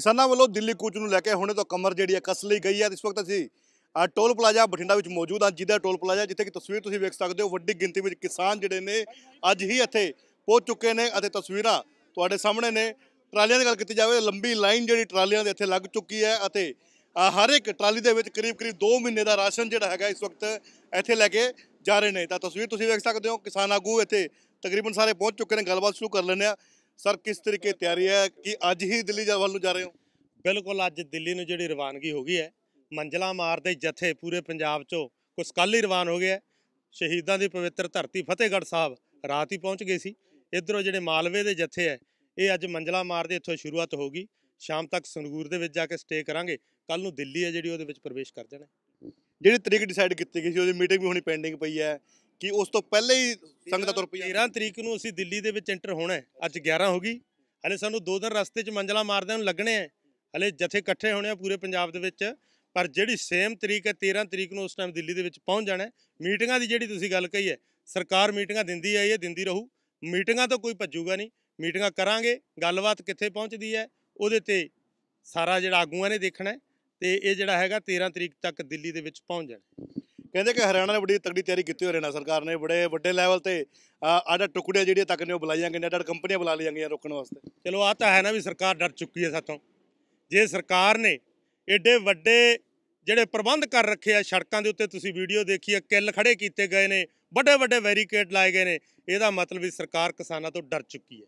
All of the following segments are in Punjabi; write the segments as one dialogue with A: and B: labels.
A: ਕਿਸਾਨਾਂ ਵੱਲੋਂ ਦਿੱਲੀ ਕੂਚ ਨੂੰ ਲੈ ਕੇ ਹੁਣੇ ਤੋਂ ਕਮਰ ਜਿਹੜੀ ਹੈ ਕਸ ਲਈ ਗਈ ਹੈ। ਇਸ ਵਕਤ ਅਸੀਂ ਟੋਲ ਪਲਾਜ਼ਾ ਬਠਿੰਡਾ ਵਿੱਚ ਮੌਜੂਦ ਹਾਂ, ਜਿਹਦਾ ਟੋਲ ਪਲਾਜ਼ਾ ਜਿੱਥੇ ਕਿ ਤਸਵੀਰ ਤੁਸੀਂ ਵੇਖ ਸਕਦੇ ਹੋ, ਵੱਡੀ ਗਿਣਤੀ ਵਿੱਚ ਕਿਸਾਨ ਜਿਹੜੇ ਨੇ ਅੱਜ ਹੀ ਇੱਥੇ ਪਹੁੰਚ ਚੁੱਕੇ ਨੇ ਅਤੇ ਤਸਵੀਰਾਂ ਤੁਹਾਡੇ ਸਾਹਮਣੇ ਨੇ। ਟਰਾਲੀਆਂ ਦੀ ਗੱਲ ਕੀਤੀ ਜਾਵੇ, ਲੰਬੀ ਲਾਈਨ ਜਿਹੜੀ ਟਰਾਲੀਆਂ ਦੇ ਇੱਥੇ ਲੱਗ ਚੁੱਕੀ ਹੈ ਅਤੇ ਹਰ ਇੱਕ ਟਰਾਲੀ ਦੇ ਵਿੱਚ ਕਰੀਬ ਕਰੀਬ 2 ਮਹੀਨੇ ਦਾ ਰਾਸ਼ਨ ਜਿਹੜਾ ਹੈਗਾ ਇਸ ਵਕਤ ਇੱਥੇ ਲੈ ਕੇ ਜਾ ਰਹੇ ਨੇ। ਤਾਂ ਤਸਵੀਰ ਤੁਸੀਂ ਵੇਖ ਸਕਦੇ ਹੋ, ਕਿਸਾਨ ਆਗੂ ਇੱਥੇ ਤਕਰੀਬਨ ਸਾਰੇ ਪਹੁੰਚ ਚੁੱਕੇ ਨੇ। ਗੱਲਬਾਤ ਸ਼ੁਰੂ ਕਰ ਲੈਂਦੇ ਆ ਸਰ ਕਿਸ ਤਰੀਕੇ ਤਿਆਰੀ ਹੈ ਕਿ ਅੱਜ ਹੀ ਦਿੱਲੀ ਜਾ- ਵੱਲ ਨੂੰ ਜਾ ਰਹੇ ਹੋ?
B: ਬਿਲਕੁਲ ਅੱਜ ਦਿੱਲੀ ਨੂੰ ਜਿਹੜੀ ਰਵਾਨਗੀ ਹੋ ਗਈ ਹੈ ਮੰਜ਼ਲਾ ਮਾਰਦੇ ਜਥੇ ਪੂਰੇ ਪੰਜਾਬ ਚੋਂ ਕੁਛ ਕੱਲ੍ਹ ਹੀ ਰਵਾਨ ਹੋ ਗਏ ਹੈ। ਸ਼ਹੀਦਾਂ ਦੀ ਪਵਿੱਤਰ ਧਰਤੀ ਫਤਿਹਗੜ੍ਹ ਸਾਹਿਬ ਰਾਤ ਹੀ ਪਹੁੰਚ ਗਏ ਸੀ। ਇਧਰੋਂ ਜਿਹੜੇ ਮਾਲਵੇ ਦੇ ਜਥੇ ਹੈ ਇਹ ਅੱਜ ਮੰਜ਼ਲਾ ਮਾਰਦੇ ਇੱਥੋਂ ਸ਼ੁਰੂਆਤ ਹੋਗੀ ਸ਼ਾਮ ਤੱਕ ਸੰਗਰੂਰ ਦੇ ਵਿੱਚ ਜਾ ਕੇ ਸਟੇ ਕਰਾਂਗੇ। ਕੱਲ ਨੂੰ ਦਿੱਲੀ ਹੈ ਜਿਹੜੀ ਉਹਦੇ ਵਿੱਚ ਪ੍ਰਵੇਸ਼ ਕਰ ਜਾਣਾ
A: ਜਿਹੜੀ ਤਰੀਕ ਡਿਸਾਈਡ ਕੀਤੀ ਗਈ ਸੀ ਉਹਦੀ ਮੀਟਿੰਗ ਵੀ ਹੁਣੀ ਪੈਂਡਿੰਗ ਪਈ ਹੈ। ਕਿ ਉਸ ਤੋਂ ਪਹਿਲੇ ਹੀ ਸੰਗਤਾਂ ਤੁਰ ਪਈਆਂ।
B: 13 ਤਰੀਕ ਨੂੰ ਅਸੀਂ ਦਿੱਲੀ ਦੇ ਵਿੱਚ ਐਂਟਰ ਹੋਣਾ ਹੈ। ਅੱਜ 11 ਹੋ ਗਈ। ਹਲੇ ਸਾਨੂੰ ਦੋ ਦਿਨ ਰਸਤੇ 'ਚ ਮੰਜ਼ਲਾ ਮਾਰਦਿਆਂ ਨੂੰ ਲੱਗਣੇ ਆ ਹਲੇ ਜਥੇ ਇਕੱਠੇ ਹੋਣੇ ਆ ਪੂਰੇ ਪੰਜਾਬ ਦੇ ਵਿੱਚ। ਪਰ ਜਿਹੜੀ ਸੇਮ ਤਰੀਕ ਹੈ 13 ਤਰੀਕ ਨੂੰ ਉਸ ਟਾਈਮ ਦਿੱਲੀ ਦੇ ਵਿੱਚ ਪਹੁੰਚ ਜਾਣਾ ਮੀਟਿੰਗਾਂ ਦੀ ਜਿਹੜੀ ਤੁਸੀਂ ਗੱਲ ਕਹੀ ਹੈ, ਸਰਕਾਰ ਮੀਟਿੰਗਾਂ ਦਿੰਦੀ ਆਈ ਹੈ ਦਿੰਦੀ ਰਹੂ। ਮੀਟਿੰਗਾਂ ਤੋਂ ਕੋਈ ਭੱਜੂਗਾ ਨਹੀਂ। ਮੀਟਿੰਗਾਂ ਕਰਾਂਗੇ। ਗੱਲਬਾਤ ਕਿੱਥੇ ਪਹੁੰਚਦੀ ਹੈ, ਉਹਦੇ ਤੇ ਸਾਰਾ ਜਿਹੜਾ ਆਗੂਆਂ ਨੇ ਦੇਖਣਾ ਹੈ। ਤੇ ਇਹ ਜਿਹੜਾ ਹੈਗਾ 13 ਤਰੀਕ ਤੱਕ ਦਿੱਲੀ ਦੇ ਵਿੱਚ ਪਹੁੰਚ ਜਾਣਾ
A: ਕਹਿੰਦੇ ਕਿ ਹਰਿਆਣਾ ਨੇ ਬੜੀ ਤਕੜੀ ਤਿਆਰੀ ਕੀਤੀ ਹੋਈ ਹਰਿਆਣਾ ਸਰਕਾਰ ਨੇ, ਬੜੇ ਵੱਡੇ ਲੈਵਲ ਤੇ ਆਡਾ ਟੁਕੜੀਆਂ ਜਿਹੜੀਆਂ ਤੱਕ ਨੇ ਉਹ ਬੁਲਾਈਆਂ ਗਈਆਂ ਆਡਾ ਕੰਪਨੀਆਂ ਬੁਲਾ ਲਈਆਂ ਗਈਆਂ ਰੋਕਣ ਵਾਸਤੇ।
B: ਚਲੋ ਆ ਤਾਂ ਹੈ ਨਾ ਵੀ ਸਰਕਾਰ ਡਰ ਚੁੱਕੀ ਹੈ ਸਾਥੋਂ ਜੇ ਸਰਕਾਰ ਨੇ ਏਡੇ ਵੱਡੇ ਜਿਹੜੇ ਪ੍ਰਬੰਧ ਕਰ ਰੱਖੇ ਆ ਸੜਕਾਂ ਦੇ ਉੱਤੇ, ਤੁਸੀਂ ਵੀਡੀਓ ਦੇਖੀ ਹੈ ਕਿੱਲ ਖੜੇ ਕੀਤੇ ਗਏ ਨੇ, ਵੱਡੇ ਵੱਡੇ ਬੈਰੀਕੇਡ ਲਾਏ ਗਏ ਨੇ, ਇਹਦਾ ਮਤਲਬ ਵੀ ਸਰਕਾਰ ਕਿਸਾਨਾਂ ਤੋਂ ਡਰ ਚੁੱਕੀ ਹੈ।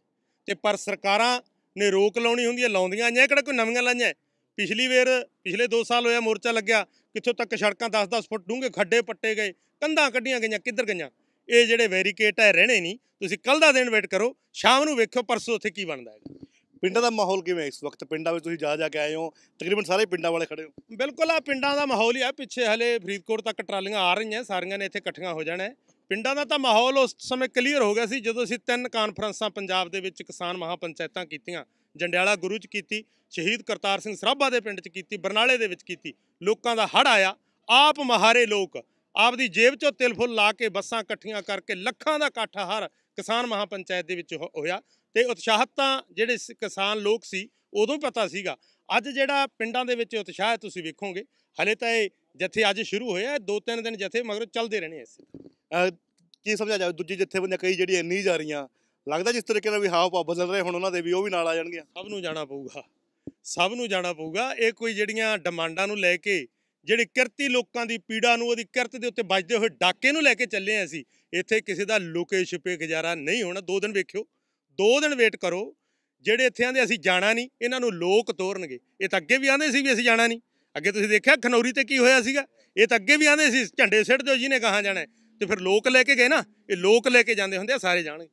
B: ਤੇ ਪਰ ਸਰਕਾਰਾਂ ਨੇ ਰੋਕ ਲਾਉਣੀ ਹੁੰਦੀ ਹੈ, ਲਾਉਂਦੀਆਂ ਆਈਆਂ ਕਿਹੜਾ ਕੋਈ ਨਵੀਆਂ ਲਾਈਆਂ? ਪਿਛਲੀ ਵਾਰ ਪਿਛਲੇ 2 ਸਾਲ ਹੋਇਆ ਮੋਰਚਾ ਲੱਗਿਆ ਕਿੱਥੋਂ ਤੱਕ ਸੜਕਾਂ 10-10 ਫੁੱਟ ਡੂੰਘੇ ਖੱਡੇ ਪੱਟੇ ਗਏ ਕੰਧਾਂ ਕੱਢੀਆਂ ਗਈਆਂ ਕਿੱਧਰ ਗਈਆਂ? ਇਹ ਜਿਹੜੇ ਬੈਰੀਕੇਡ ਹੈ ਰਹਿਣੇ ਨਹੀਂ ਤੁਸੀਂ ਕੱਲ ਦਾ ਦਿਨ ਵੇਟ ਕਰੋ ਸ਼ਾਮ ਨੂੰ ਵੇਖਿਓ ਪਰਸੋਂ ਉੱਥੇ ਕੀ ਬਣਦਾ ਹੈਗਾ।
A: ਪਿੰਡਾਂ ਦਾ ਮਾਹੌਲ ਕਿਵੇਂ ਇਸ ਵਕਤ? ਪਿੰਡਾਂ ਵਿੱਚ ਤੁਸੀਂ ਜਾ ਜਾ ਕੇ ਆਏ ਹੋ ਤਕਰੀਬਨ ਸਾਰੇ ਪਿੰਡਾਂ ਵਾਲੇ ਖੜੇ ਹੋ।
B: ਬਿਲਕੁਲ ਆ ਪਿੰਡਾਂ ਦਾ ਮਾਹੌਲ ਹੀ ਆ ਪਿੱਛੇ ਹਲੇ ਫਰੀਦਕੋਟ ਤੱਕ ਟਰਾਲੀਆਂ ਆ ਰਹੀਆਂ ਸਾਰੀਆਂ ਨੇ ਇੱਥੇ ਇਕੱਠੀਆਂ ਹੋ ਜਾਣਾ। ਪਿੰਡਾਂ ਦਾ ਤਾਂ ਮਾਹੌਲ ਉਸ ਸਮੇਂ ਕਲੀਅਰ ਹੋ ਗਿਆ ਸੀ ਜਦੋਂ ਅਸੀਂ ਤਿੰਨ ਕਾਨਫਰੰਸਾਂ ਪੰਜਾਬ ਦੇ ਵਿੱਚ ਕਿਸਾਨ ਮਹਾਪੰਚਾਇਤਾਂ ਕੀਤੀਆਂ ਜੰਡਿਆਲਾ ਗੁਰੂ ਚ ਕੀਤੀ, ਸ਼ਹੀਦ ਕਰਤਾਰ ਸਿੰਘ ਸਰਾਭਾ ਦੇ ਪਿੰਡ ਚ ਕੀਤੀ, ਬਰਨਾਲੇ ਦੇ ਵਿੱਚ ਕੀਤੀ। ਲੋਕਾਂ ਦਾ ਹੜ ਆਇਆ, ਆਪ ਮਹਾਰੇ ਲੋਕ, ਆਪਦੀ ਜੇਬ ਚੋਂ ਤਿਲ ਫੁੱਲ ਲਾ ਕੇ ਬੱਸਾਂ ਇਕੱਠੀਆਂ ਕਰਕੇ ਲੱਖਾਂ ਦਾ ਇਕੱਠ ਹਰ ਕਿਸਾਨ ਮਹਾਪੰਚਾਇਤ ਦੇ ਵਿੱਚ ਹੋ- ਹੋਇਆ। ਤੇ ਉਤਸ਼ਾਹਤ ਤਾਂ ਜਿਹੜੇ ਕਿਸਾਨ ਲੋਕ ਸੀ, ਉਦੋਂ ਪਤਾ ਸੀਗਾ। ਅੱਜ ਜਿਹੜਾ ਪਿੰਡਾਂ ਦੇ ਵਿੱਚ ਉਤਸ਼ਾਹ ਤੁਸੀਂ ਵੇਖੋਗੇ। ਹਲੇ ਤਾਂ ਇਹ ਜਥੇ ਅੱਜ ਸ਼ੁਰੂ ਹੋਇਆ ਦੋ ਤਿੰਨ ਦਿਨ ਜਥੇ ਮਗਰ ਚੱਲਦੇ ਰਹਿਣੇ ਆ
A: ਕੀ ਸਮਝਿਆ ਜਾਵੇ? ਦੂਜੀ ਜਥੇਬੰਦੀਆਂ ਕਈ ਜਿਹੜੀਆਂ ਨਹੀਂ ਜਾ ਰਹੀਆਂ ਲੱਗਦਾ ਜਿਸ ਤਰੀਕੇ ਨਾਲ ਵੀ ਹਾਵ ਭਾਵ ਬਦਲ ਰਹੇ, ਹੁਣ ਉਹਨਾਂ ਦੇ ਵੀ ਉਹ ਵੀ ਨਾਲ ਆ ਜਾਣਗੇ
B: ਸਭ ਨੂੰ ਜਾਣਾ ਪਊਗਾ। ਸਭ ਨੂੰ ਜਾਣਾ ਪਊਗਾ। ਇਹ ਕੋਈ ਜਿਹੜੀਆਂ ਡਿਮਾਂਡਾਂ ਨੂੰ ਲੈ ਕੇ, ਜਿਹੜੀ ਕਿਰਤੀ ਲੋਕਾਂ ਦੀ ਪੀੜਾ ਨੂੰ ਉਹਦੀ ਕਿਰਤ ਦੇ ਉੱਤੇ ਵੱਜਦੇ ਹੋਏ ਡਾਕੇ ਨੂੰ ਲੈ ਕੇ ਚੱਲੇ ਆ ਅਸੀਂ, ਇੱਥੇ ਕਿਸੇ ਦਾ ਲੁਕੇ ਛਿਪੇ ਗੁਜ਼ਾਰਾ ਨਹੀਂ ਹੋਣਾ। ਦੋ ਦਿਨ ਵੇਖਿਓ। ਦੋ ਦਿਨ ਵੇਟ ਕਰੋ। ਜਿਹੜੇ ਇੱਥੇ ਆਂਦੇ ਅਸੀਂ ਜਾਣਾ ਨਹੀਂ, ਇਹਨਾਂ ਨੂੰ ਲੋਕ ਤੋਰਨਗੇ। ਇਹ ਤਾਂ ਅੱਗੇ ਵੀ ਆਂਦੇ ਸੀ ਵੀ ਅਸੀਂ ਜਾਣਾ ਨਹੀਂ। ਅੱਗੇ ਤੁਸੀਂ ਦੇਖਿਆ ਖਨੌਰੀ ਤੇ ਕੀ ਹੋਇਆ ਸੀਗਾ? ਇਹ ਤਾਂ ਅੱਗੇ ਵੀ ਆਂਦੇ ਸੀ, ਝੰਡੇ ਸਿੱਟ ਦਿਓ ਜਿਹਨੇ ਕਹਾਂ ਜਾਣਾ ਹੈ। ਤੇ ਫਿਰ ਲੋਕ ਲੈ ਕੇ ਗਏ ਨਾ, ਇਹ ਲੋਕ ਲੈ ਕੇ ਜਾਂਦੇ ਹੁੰਦੇ ਆ, ਸਾਰੇ ਜਾਣਗੇ।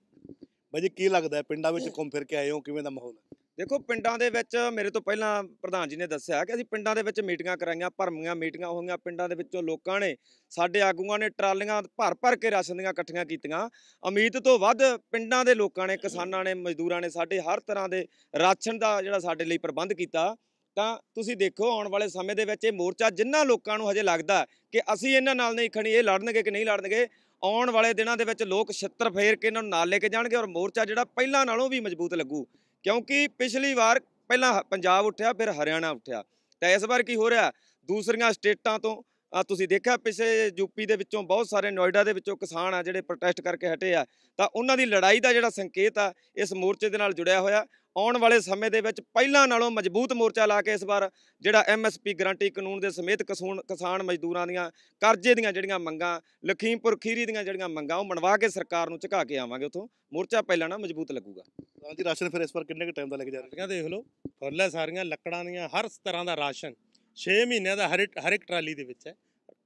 A: ਬਾਈ ਜੀ ਕੀ ਲੱਗਦਾ ਪਿੰਡਾਂ ਵਿੱਚ ਘੁੰਮ ਫਿਰ ਕੇ ਆਏ ਹੋ? ਕਿਵੇਂ ਦਾ ਮਾਹੌਲ ਹੈ?
C: ਦੇਖੋ ਪਿੰਡਾਂ ਦੇ ਵਿੱਚ ਮੇਰੇ ਤੋਂ ਪਹਿਲਾਂ ਪ੍ਰਧਾਨ ਜੀ ਨੇ ਦੱਸਿਆ ਕਿ ਅਸੀਂ ਪਿੰਡਾਂ ਦੇ ਵਿੱਚ ਮੀਟਿੰਗਾਂ ਕਰਾਈਆਂ ਭਰਮੀਆਂ ਮੀਟਿੰਗਾਂ ਹੋਈਆਂ ਪਿੰਡਾਂ ਦੇ ਵਿੱਚੋਂ ਲੋਕਾਂ ਨੇ ਸਾਡੇ ਆਗੂਆਂ ਨੇ ਟਰਾਲੀਆਂ ਭਰ ਭਰ ਕੇ ਰਾਸ਼ਨ ਦੀਆਂ ਇਕੱਠੀਆਂ ਕੀਤੀਆਂ। ਉਮੀਦ ਤੋਂ ਵੱਧ ਪਿੰਡਾਂ ਦੇ ਲੋਕਾਂ ਨੇ ਕਿਸਾਨਾਂ ਨੇ ਮਜ਼ਦੂਰਾਂ ਨੇ ਸਾਡੇ ਹਰ ਤਰ੍ਹਾਂ ਦੇ ਰਾਸ਼ਨ ਦਾ ਜਿਹੜਾ ਸਾਡੇ ਲਈ ਪ੍ਰਬੰਧ ਕੀਤਾ। ਤਾਂ ਤੁਸੀਂ ਦੇਖੋ ਆਉਣ ਵਾਲੇ ਸਮੇਂ ਦੇ ਵਿੱਚ ਇਹ ਮੋਰਚਾ ਜਿੰਨਾ ਲੋਕਾਂ ਨੂੰ ਹਜੇ ਲੱਗਦਾ ਕਿ ਅਸੀਂ ਇਹਨਾਂ ਨਾਲ ਨਹੀਂ ਖਣੀ ਇਹ ਲੜਨਗੇ ਕਿ ਨਹੀਂ ਲੜਨਗੇ ਆਉਣ ਵਾਲੇ ਦਿਨਾਂ ਦੇ ਵਿੱਚ ਲੋਕ ਛਿੱਤਰ ਫੇਰ ਕੇ ਇਹਨਾਂ ਨੂੰ ਨਾਲ ਲੈ ਕੇ ਜਾਣਗੇ ਔਰ ਮੋਰਚਾ ਜਿਹੜਾ ਪਹਿਲਾਂ ਨਾਲੋਂ ਵੀ ਮਜ਼ਬੂਤ ਲੱਗੂ, ਕਿਉਂਕਿ ਪਿਛਲੀ ਵਾਰ ਪਹਿਲਾਂ ਪੰਜਾਬ ਉੱਠਿਆ, ਫਿਰ ਹਰਿਆਣਾ ਉੱਠਿਆ। ਤਾਂ ਇਸ ਵਾਰ ਕੀ ਹੋ ਰਿਹਾ? ਦੂਸਰੀਆਂ ਸਟੇਟਾਂ ਤੋਂ ਆ ਤੁਸੀਂ ਦੇਖਿਆ ਪਿਛੇ ਯੂਪੀ ਦੇ ਵਿੱਚੋਂ ਬਹੁਤ ਸਾਰੇ ਨੋਇਡਾ ਦੇ ਵਿੱਚੋਂ ਕਿਸਾਨ ਆ ਜਿਹੜੇ ਪ੍ਰੋਟੈਸਟ ਕਰਕੇ ਹਟੇ ਆ। ਤਾਂ ਉਹਨਾਂ ਦੀ ਲੜਾਈ ਦਾ ਜਿਹੜਾ ਸੰਕੇਤ ਆ, ਇਸ ਮੋਰਚੇ ਦੇ ਨਾਲ ਜੁੜਿਆ ਹੋਇਆ। ਆਉਣ ਵਾਲੇ ਸਮੇਂ ਦੇ ਵਿੱਚ ਪਹਿਲਾਂ ਨਾਲੋਂ ਮਜ਼ਬੂਤ ਮੋਰਚਾ ਲਾ ਕੇ ਇਸ ਵਾਰ ਜਿਹੜਾ ਐਮਐਸਪੀ ਗਰੰਟੀ ਕਾਨੂੰਨ ਦੇ ਸਮੇਤ ਕਸੂਨ ਕਿਸਾਨ ਮਜ਼ਦੂਰਾਂ ਦੀਆਂ ਕਰਜ਼ੇ ਦੀਆਂ ਜਿਹੜੀਆਂ ਮੰਗਾਂ ਲਖੀਮਪੁਰ ਖੀਰੀ ਦੀਆਂ ਜਿਹੜੀਆਂ ਮੰਗਾਂ ਉਹ ਮਨਵਾ ਕੇ ਸਰਕਾਰ ਨੂੰ ਝੁਕਾ ਕੇ ਆਵਾਂਗੇ ਉਥੋਂ ਮੋਰਚਾ ਪਹਿਲਾਂ ਨਾ ਮਜ਼ਬੂਤ ਲੱਗੂਗਾ।
A: ਹਾਂਜੀ ਰਾਸ਼ਨ ਫਿਰ ਇਸ ਵਾਰ ਕਿੰਨੇ ਕੁ ਟਾਈਮ ਦਾ ਲੈ ਕੇ ਜਾ ਰਹੇ
B: ਦੇਖ ਲਓ ਫੁੱਲ ਹੈ ਸਾਰੀਆਂ ਲੱਕੜਾਂ ਦੀਆਂ ਹਰ ਤਰ੍ਹਾਂ ਦਾ ਰਾਸ਼ਨ 6 ਮਹੀਨਿਆਂ ਦਾ ਹਰ ਇੱਕ ਹਰ ਇੱਕ ਟਰਾਲੀ ਦੇ ਵਿੱਚ ਹੈ।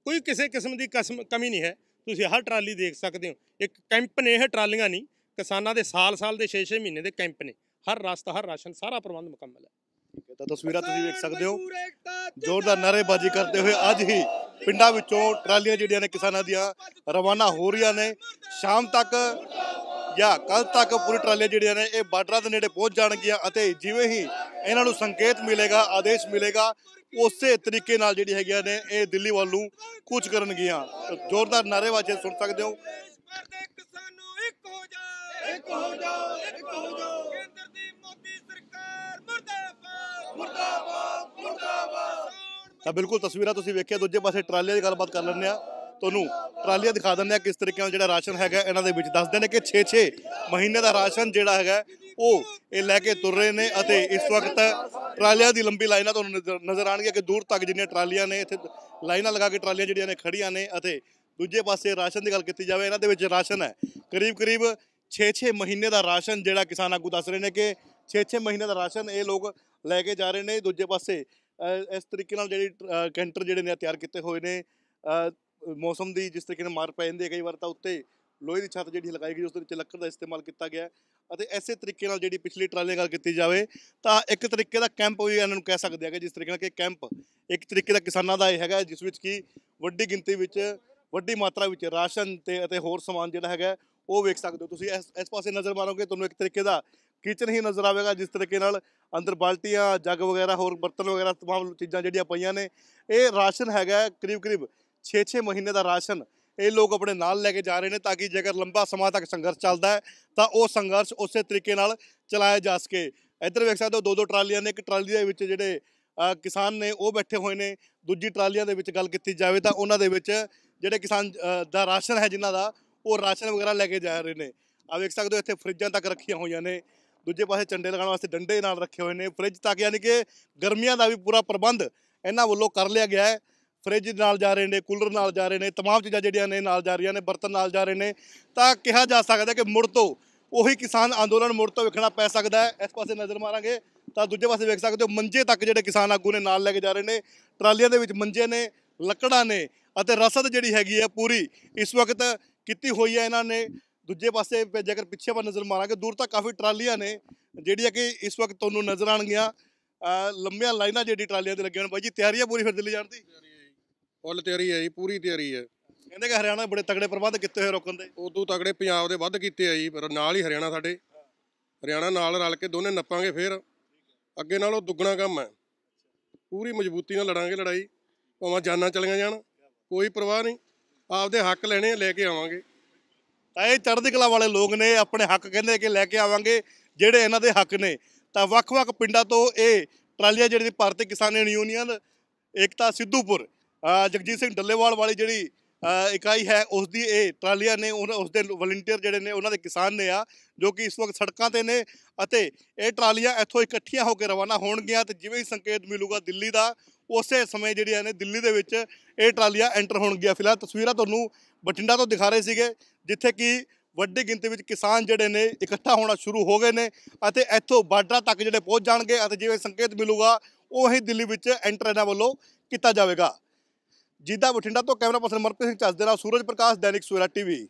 B: ਕੋਈ ਕਿਸੇ ਕਿਸਮ ਦੀ ਕਸਮ ਕਮੀ ਨਹੀਂ ਹੈ ਤੁਸੀਂ ਹਰ ਟਰਾਲੀ ਦੇਖ ਸਕਦੇ ਹੋ ਇੱਕ ਕੈਂਪ ਨੇ ਇਹ ਟਰਾਲੀਆਂ ਨਹੀਂ ਕਿਸਾਨਾਂ ਦੇ ਸਾਲ-ਸਾਲ ਦੇ 6-6 ਮਹੀਨੇ ਦੇ ਕੈਂਪ ਨੇ। ਹਰ ਰਸਤਾ ਹਰ ਰਾਸ਼ਨ ਸਾਰਾ ਪ੍ਰਬੰਧ ਮੁਕੰਮਲ ਹੈ।
A: ਠੀਕ ਹੈ ਤਾਂ ਤਸਵੀਰਾਂ ਤੁਸੀਂ ਵੇਖ ਸਕਦੇ ਹੋ। ਜ਼ੋਰਦਾਰ ਨਾਅਰੇਬਾਜ਼ੀ ਕਰਦੇ ਹੋਏ ਅੱਜ ਹੀ ਪਿੰਡਾਂ ਵਿੱਚੋਂ ਟਰਾਲੀਆਂ ਜਿਹੜੀਆਂ ਨੇ ਕਿਸਾਨਾਂ ਦੀਆਂ ਰਵਾਨਾ ਹੋ ਰਹੀਆਂ ਨੇ। ਸ਼ਾਮ ਤੱਕ ਜਾਂ ਕੱਲ ਤੱਕ ਪੂਰੀ ਟਰਾਲੀਆਂ ਜਿਹੜੀਆਂ ਨੇ ਇਹ ਬਾਰਡਰਾਂ ਦੇ ਨੇੜੇ ਪਹੁੰਚ ਜਾਣਗੀਆਂ ਅਤੇ ਜਿਵੇਂ ਹੀ ਇਹਨਾਂ ਨੂੰ ਸੰਕੇਤ ਮਿਲੇਗਾ ਆਦੇਸ਼ ਮਿਲੇਗਾ ਉਸੇ ਤਰੀਕੇ ਨਾਲ ਜਿਹੜੀ ਹੈਗੀਆਂ ਨੇ ਇਹ ਦਿੱਲੀ ਵੱਲ ਨੂੰ ਕੂਚ ਕਰਨਗੀਆਂ। ਜ਼ੋਰਦਾਰ ਨਾਅਰੇਬਾਜ਼ੀ ਸੁਣ ਸਕਦੇ ਹੋ।
D: ਇੱਕ ਹੋ ਜਾਓ ਇੱਕ ਹੋ ਜਾਓ। ਕੇਂਦਰ ਦੀ ਮੋਦੀ ਸਰਕਾਰ ਮੁਰਦਾਬਾਦ।
A: ਤਾਂ ਬਿਲਕੁਲ ਤਸਵੀਰਾਂ ਤੁਸੀਂ ਵੇਖਿਆ ਦੂਜੇ ਪਾਸੇ ਟਰਾਲੀਆਂ ਦੀ ਗੱਲਬਾਤ ਕਰ ਲੈਂਦੇ ਆ ਤੁਹਾਨੂੰ ਟਰਾਲੀਆਂ ਦਿਖਾ ਦਿੰਦੇ ਆ ਕਿਸ ਤਰੀਕੇ ਨਾਲ ਜਿਹੜਾ ਰਾਸ਼ਨ ਹੈਗਾ ਇਹਨਾਂ ਦੇ ਵਿੱਚ। ਦੱਸਦੇ ਨੇ ਕਿ 6-6 ਮਹੀਨੇ ਦਾ ਰਾਸ਼ਨ ਜਿਹੜਾ ਹੈਗਾ ਉਹ ਇਹ ਲੈ ਕੇ ਤੁਰ ਰਹੇ ਨੇ ਅਤੇ ਇਸ ਵਕਤ ਟਰਾਲੀਆਂ ਦੀ ਲੰਬੀ ਲਾਈਨਾਂ ਤੁਹਾਨੂੰ ਨਜ਼ਰ- ਨਜ਼ਰ ਆਣਗੀਆਂ ਕਿ ਦੂਰ ਤੱਕ ਜਿੰਨੀਆਂ ਟਰਾਲੀਆਂ ਨੇ ਇੱਥੇ ਲਾਈਨਾਂ ਲਗਾ ਕੇ ਟਰਾਲੀਆਂ ਜਿਹੜੀਆਂ ਨੇ ਖੜੀਆਂ ਨੇ ਅਤੇ ਦੂਜੇ ਪਾਸੇ ਰਾਸ਼ਨ ਦੀ ਗੱਲ ਕੀਤੀ ਜਾਵੇ ਇਹਨਾਂ ਦੇ ਵਿੱਚ ਰਾਸ਼ਨ ਹੈ। ਕਰੀਬ ਕਰੀਬ 6-6 ਮਹੀਨੇ ਦਾ ਰਾਸ਼ਨ ਜਿਹੜਾ ਕਿਸਾਨ ਆਗੂ ਦੱਸ ਰਹੇ ਨੇ ਕਿ 6-6 ਮਹੀਨੇ ਦਾ ਰਾਸ਼ਨ ਇਹ ਲੋਕ ਲੈ ਕੇ ਜਾ ਰਹੇ ਨੇ ਦੂਜੇ ਪਾਸੇ। ਇਸ ਤਰੀਕੇ ਨਾਲ ਜਿਹੜੀ ਅ, ਕੈਂਟਰ ਜਿਹੜੇ ਨੇ ਤਿਆਰ ਕੀਤੇ ਹੋਏ ਨੇ। ਮੌਸਮ ਦੀ ਜਿਸ ਤਰੀਕੇ ਨਾਲ ਮਾਰ ਪੈ ਜਾਂਦੀ ਹੈ ਕਈ ਵਾਰ ਤਾਂ ਉੱਤੇ ਲੋਹੇ ਦੀ ਛੱਤ ਜਿਹੜੀ ਲਗਾਈ ਗਈ ਉਸ ਦੇ ਵਿੱਚ ਲੱਕੜ ਦਾ ਇਸਤੇਮਾਲ ਕੀਤਾ ਗਿਆ ਅਤੇ ਐਸੇ ਤਰੀਕੇ ਨਾਲ ਜਿਹੜੀ ਪਿਛਲੀ ਟਰਾਲੀ ਗੱਲ ਕੀਤੀ ਜਾਵੇ ਤਾਂ ਇੱਕ ਤਰੀਕੇ ਦਾ ਕੈਂਪ ਵੀ ਇਹਨਾਂ ਨੂੰ ਕਹਿ ਸਕਦੇ ਆ ਕਿ ਜਿਸ ਤਰੀਕੇ ਨਾਲ ਕਿ ਕੈਂਪ ਇੱਕ ਤਰੀਕੇ ਦਾ ਕਿਸਾਨਾਂ ਦਾ ਇਹ ਹੈਗਾ ਜਿਸ ਵਿੱਚ ਕੀ ਵੱਡੀ ਗਿਣਤੀ ਵਿੱਚ ਵੱਡੀ ਮਾਤਰਾ ਵਿੱਚ ਰਾਸ਼ਨ ਤੇ ਅਤੇ ਹੋਰ ਸਮਾਨ ਜਿਹੜਾ ਹੈਗਾ ਉਹ ਵੇਖ ਸਕਦੇ ਹੋ ਤੁਸੀਂ। ਇਸ ਇਸ ਪਾਸੇ ਨਜ਼ਰ ਮਾਰੋਗੇ ਤੁਹਾਨੂੰ ਇੱਕ ਤਰੀਕੇ ਦਾ ਕਿਚਨ ਹੀ ਨਜ਼ਰ ਆਵੇਗਾ, ਜਿਸ ਤਰੀਕੇ ਨਾਲ ਅੰਦਰ ਬਾਲਟੀਆਂ, ਜੱਗ ਵਗੈਰਾ, ਹੋਰ ਬਰਤਨ ਵਗੈਰਾ, ਤਮਾਮ ਚੀਜ਼ਾਂ ਜਿਹੜੀਆਂ ਪਈਆਂ ਨੇ। ਇਹ ਰਾਸ਼ਨ ਹੈਗਾ ਕਰੀਬ ਕਰੀਬ 6-6 ਮਹੀਨੇ ਦਾ ਰਾਸ਼ਨ। ਇਹ ਲੋਕ ਆਪਣੇ ਨਾਲ ਲੈ ਕੇ ਜਾ ਰਹੇ ਨੇ ਤਾਂ ਕਿ ਜੇਕਰ ਲੰਬਾ ਸਮਾਂ ਤੱਕ ਸੰਘਰਸ਼ ਚੱਲਦਾ ਹੈ, ਤਾਂ ਉਹ ਸੰਘਰਸ਼ ਉਸੇ ਤਰੀਕੇ ਨਾਲ ਚਲਾਇਆ ਜਾ ਸਕੇ। ਇੱਧਰ ਵੇਖ ਸਕਦੇ ਹੋ ਦੋ ਦੋ ਟਰਾਲੀਆਂ ਨੇ। ਇੱਕ ਟਰਾਲੀ ਦੇ ਵਿੱਚ ਜਿਹੜੇ ਕਿਸਾਨ ਨੇ ਉਹ ਬੈਠੇ ਹੋਏ ਨੇ। ਦੂਜੀ ਟਰਾਲੀਆਂ ਦੇ ਵਿੱਚ ਗੱਲ ਕੀਤੀ ਜਾਵੇ ਤਾਂ ਉਹਨਾਂ ਦੇ ਵਿੱਚ ਜਿਹੜੇ ਕਿਸਾਨ ਦਾ ਰਾਸ਼ਨ ਹੈ ਜਿਨ੍ਹਾਂ ਦਾ ਉਹ ਰਾਸ਼ਨ ਵਗੈਰਾ ਲੈ ਕੇ ਜਾ ਰਹੇ ਨੇ ਆ ਵੇਖ ਸਕਦੇ ਹੋ ਇੱਥੇ ਫਰਿੱਜਾਂ ਤੱਕ ਰੱਖੀਆਂ ਹੋਈਆਂ ਨੇ ਦੂਜੇ ਪਾਸੇ ਝੰਡੇ ਲਗਾਉਣ ਵਾਸਤੇ ਡੰਡੇ ਨਾਲ ਰੱਖੇ ਹੋਏ ਨੇ ਫ੍ਰਿਜ ਤੱਕ ਯਾਨੀ ਕਿ ਗਰਮੀਆਂ ਦਾ ਵੀ ਪੂਰਾ ਪ੍ਰਬੰਧ ਇਹਨਾਂ ਵੱਲੋਂ ਕਰ ਲਿਆ ਗਿਆ ਹੈ ਫ੍ਰਿਜ ਨਾਲ ਜਾ ਰਹੇ ਨੇ ਕੂਲਰ ਨਾਲ ਜਾ ਰਹੇ ਨੇ तमाम ਚੀਜ਼ਾਂ ਜਿਹੜੀਆਂ ਨੇ ਨਾਲ ਜਾ ਰਹੀਆਂ ਨੇ ਬਰਤਨ ਨਾਲ ਜਾ ਰਹੇ ਨੇ ਤਾਂ ਕਿਹਾ ਜਾ ਸਕਦਾ ਕਿ ਮੁੜ ਤੋਂ ਉਹੀ ਕਿਸਾਨ ਅੰਦੋਲਨ ਮੁੜ ਤੋਂ ਵੇਖਣਾ ਪੈ ਸਕਦਾ ਹੈ ਇਸ ਪਾਸੇ ਨਜ਼ਰ ਮਾਰਾਂਗੇ ਤਾਂ ਦੂਜੇ ਪਾਸੇ ਵੇਖ ਸਕਦੇ ਹੋ ਮੰਜੇ ਤੱਕ ਜਿਹੜੇ ਕਿਸਾਨ ਆਗੂ ਨੇ ਨਾਲ ਲੈ ਕੇ ਜਾ ਰਹੇ ਨੇ ਟਰਾਲੀਆਂ ਦੇ ਵਿੱਚ ਮੰਜੇ ਨੇ ਲੱਕੜਾਂ ਨੇ ਅਤੇ ਰਸਦ ਜਿਹੜੀ ਹੈਗੀ ਹੈ ਪੂਰੀ ਇਸ ਵਕਤ ਕੀਤੀ ਹੋਈ ਹੈ ਇਹਨਾਂ ਨੇ। ਦੂਜੇ ਪਾਸੇ ਜੇਕਰ ਪਿੱਛੇ ਵੱਲ ਨਜ਼ਰ ਮਾਰਾਂਗੇ ਦੂਰ ਤੱਕ ਕਾਫੀ ਟਰਾਲੀਆਂ ਨੇ ਜਿਹੜੀਆਂ ਕਿ ਇਸ ਵਕਤ ਤੁਹਾਨੂੰ ਨਜ਼ਰ ਆਣਗੀਆਂ ਲੰਮੀਆਂ ਲਾਈਨਾਂ ਜਿਹੜੀ ਟਰਾਲੀਆਂ ਤੇ ਲੱਗੀਆਂ ਨੇ ਬਾਈ ਜੀ ਤਿਆਰੀ ਹੈ ਪੂਰੀ ਫਿਰ ਦਿੱਲੀ ਜਾਣ ਦੀ?
E: ਫੁੱਲ ਤਿਆਰੀ ਹੈ ਜੀ ਪੂਰੀ ਤਿਆਰੀ ਹੈ।
A: ਕਹਿੰਦੇ ਕਿ ਹਰਿਆਣਾ ਬੜੇ ਤਗੜੇ ਪ੍ਰਬੰਧ ਕੀਤੇ ਹੋਏ ਰੋਕਣ ਦੇ।
E: ਉਦੋਂ ਤਗੜੇ ਪੰਜਾਬ ਦੇ ਵੱਧ ਕੀਤੇ ਆ ਜੀ ਪਰ ਨਾਲ ਹੀ ਹਰਿਆਣਾ ਸਾਡੇ। ਹਰਿਆਣਾ ਨਾਲ ਰਲ ਕੇ ਦੋਨੇ ਨੱਪਾਂਗੇ ਫਿਰ। ਅੱਗੇ ਨਾਲੋਂ ਦੁੱਗਣਾ ਕੰਮ ਹੈ। ਪੂਰੀ ਮਜ਼ਬੂਤੀ ਨਾਲ ਲੜਾਂਗੇ ਲੜਾਈ ਭਾਵੇਂ ਜਾਨਾਂ ਚਲੀਆਂ ਜਾਣ ਕੋਈ ਪਰਵਾਹ ਨਹੀਂ। ਆਪਦੇ ਹੱਕ ਲੈਣੇ ਆ, ਲੈ ਕੇ ਆਵਾਂਗੇ।
A: ਤਾਂ ਇਹ ਚੜ੍ਹਦੀ ਕਲਾ ਵਾਲੇ ਲੋਕ ਨੇ ਆਪਣੇ ਹੱਕ ਕਹਿੰਦੇ ਕਿ ਲੈ ਕੇ ਆਵਾਂਗੇ ਜਿਹੜੇ ਇਹਨਾਂ ਦੇ ਹੱਕ ਨੇ। ਤਾਂ ਵੱਖ-ਵੱਖ ਪਿੰਡਾਂ ਤੋਂ ਇਹ ਟਰਾਲੀਆਂ ਜਿਹੜੀ ਭਾਰਤੀ ਕਿਸਾਨ ਯੂਨੀਅਨ ਏਕਤਾ ਸਿੱਧੂਪੁਰ ਅਹ ਜਗਜੀਤ ਸਿੰਘ ਡੱਲੇਵਾਲ ਵਾਲੀ ਜਿਹੜੀ ਇਕਾਈ ਹੈ ਉਸ ਦੀ ਇਹ ਟਰਾਲੀਆਂ ਨੇ, ਉਹਨਾਂ- ਉਸ ਦੇ ਵਲੰਟੀਅਰ ਜਿਹੜੇ ਨੇ, ਉਹਨਾਂ ਦੇ ਕਿਸਾਨ ਨੇ ਆ, ਜੋ ਕਿ ਇਸ ਵਕਤ ਸੜਕਾਂ ਤੇ ਨੇ ਅਤੇ ਇਹ ਟਰਾਲੀਆਂ ਇੱਥੋਂ ਇਕੱਠੀਆਂ ਹੋ ਕੇ ਰਵਾਨਾ ਹੋਣਗੀਆਂ ਤੇ ਜਿਵੇਂ ਹੀ ਸੰਕੇਤ ਮਿਲੂਗਾ ਦਿੱਲੀ ਦਾ, ਉਸੇ ਸਮੇਂ ਜਿਹੜੀਆਂ ਨੇ ਦਿੱਲੀ ਦੇ ਵਿੱਚ ਇਹ ਟਰਾਲੀਆਂ ਐਂਟਰ ਹੋਣਗੀਆਂ। ਫਿਲਹਾਲ ਤਸਵੀਰਾਂ ਤੁਹਾਨੂੰ ਬਠਿੰਡਾ ਤੋਂ ਦਿਖਾ ਰਹੇ ਸੀਗੇ, ਜਿੱਥੇ ਕਿ ਵੱਡੀ ਗਿਣਤੀ ਵਿੱਚ ਕਿਸਾਨ ਜਿਹੜੇ ਨੇ ਇਕੱਠਾ ਹੋਣਾ ਸ਼ੁਰੂ ਹੋ ਗਏ ਨੇ ਅਤੇ ਇੱਥੋਂ ਬਾਰਡਰਾਂ ਤੱਕ ਜਿਹੜੇ ਪਹੁੰਚ ਜਾਣਗੇ ਅਤੇ ਜਿਵੇਂ ਸੰਕੇਤ ਮਿਲੂਗਾ, ਉਹੀ ਦਿੱਲੀ ਵਿੱਚ ਐਂਟਰ ਇਹਨਾਂ ਵੱਲੋਂ ਕੀਤਾ ਜਾਵੇਗਾ। ਜਿੱਦਾਂ ਬਠਿੰਡਾ ਤੋਂ ਕੈਮਰਾ ਪਰਸਨ ਮਨਪ੍ਰੀਤ ਸਿੰਘ ਚੱਜ ਦੇ ਨਾਲ ਸੂਰਜ ਪ੍ਰਕਾਸ਼ ਦੈਨਿਕ ਸਵੇਰਾ ਟੀਵੀ।